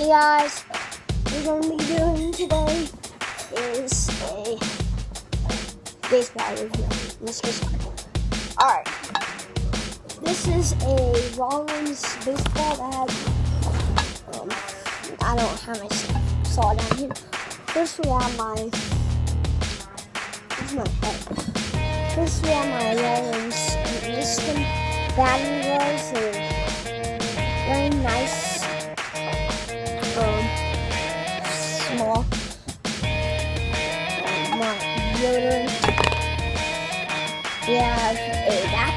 Hey guys, we're going to be doing today is a baseball review. Let's get started. Alright, this is a Rawlings baseball that um, I don't have my saw down here. First we have my, this is my head. First we have my Rawlings Liston batting We have a bat.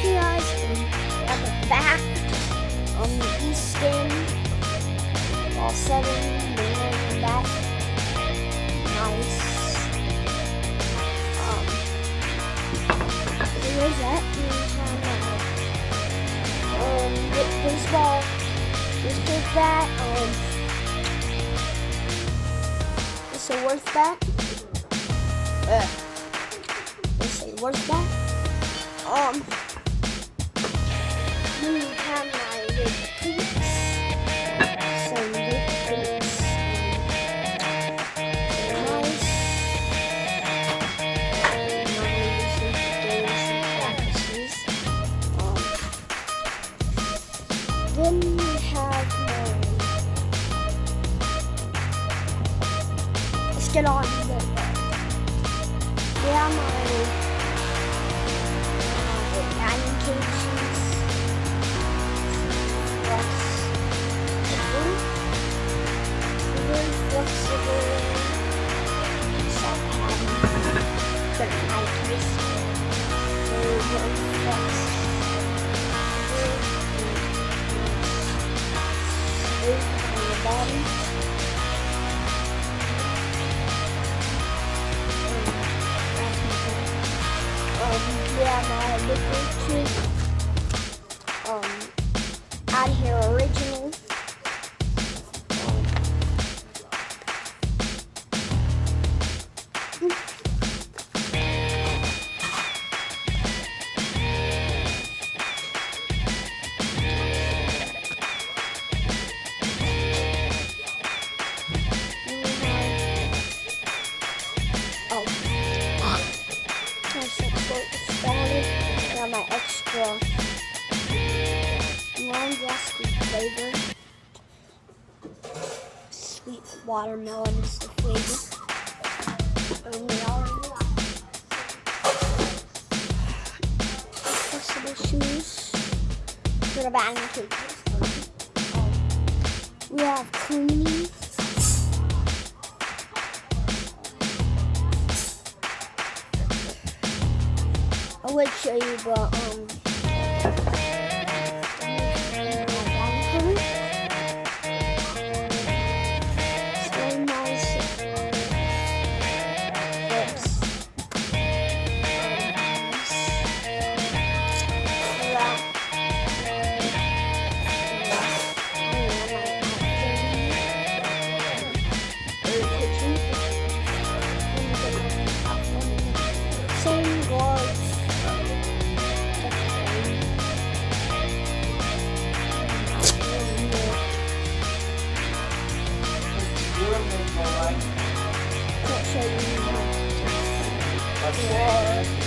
Hey guys, back, on the Easton, all seven, the back. Nice. Just take that. Um, worth. Uh, worth bat. Um, then we have my. Let's get on with it. Have my, my on the bottom. Um, yeah, my liquid tube. Raspberry flavor. Sweet watermelon is the flavor. And flexible shoes we have cleaning. I would show you, but um, Why? What.